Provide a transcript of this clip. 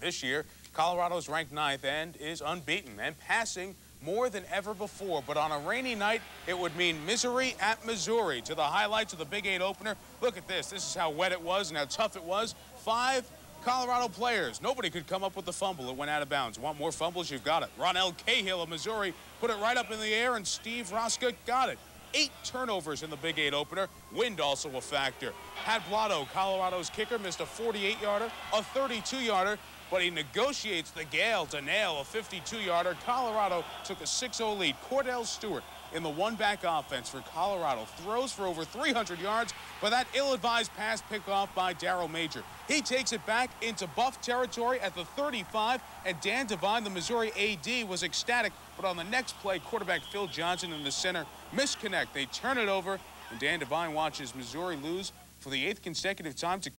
This year, Colorado's ranked ninth and is unbeaten and passing more than ever before. But on a rainy night, it would mean misery at Missouri. To the highlights of the Big Eight opener, look at this. This is how wet it was and how tough it was. Five Colorado players. Nobody could come up with the fumble. It went out of bounds. Want more fumbles? You've got it. Ronell Cahill of Missouri put it right up in the air, and Steve Roska got it. Eight turnovers in the Big Eight opener. Wind also a factor. Pat Blottiaux, Colorado's kicker, missed a 48-yarder, a 32-yarder, but he negotiates the gale to nail a 52-yarder. Colorado took a 6-0 lead. Kordell Stewart in the one-back offense for Colorado throws for over 300 yards, but that ill-advised pass picked off by Darrell Major. He takes it back into Buff territory at the 35, and Dan Devine, the Missouri AD, was ecstatic. But on the next play, quarterback Phil Johnson in the center misconnect. They turn it over, and Dan Devine watches Missouri lose for the eighth consecutive time to